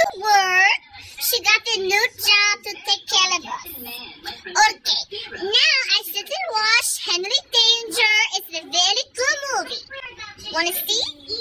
to work. She got a new job to take care of us. Okay, now I sit and watch Henry Danger. It's a very good movie. Wanna see?